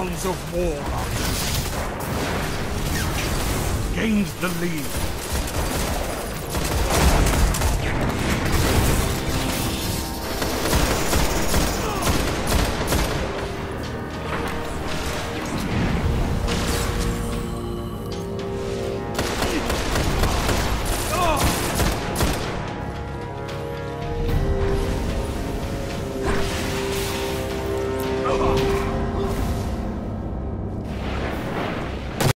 sounds of war. Gained the lead.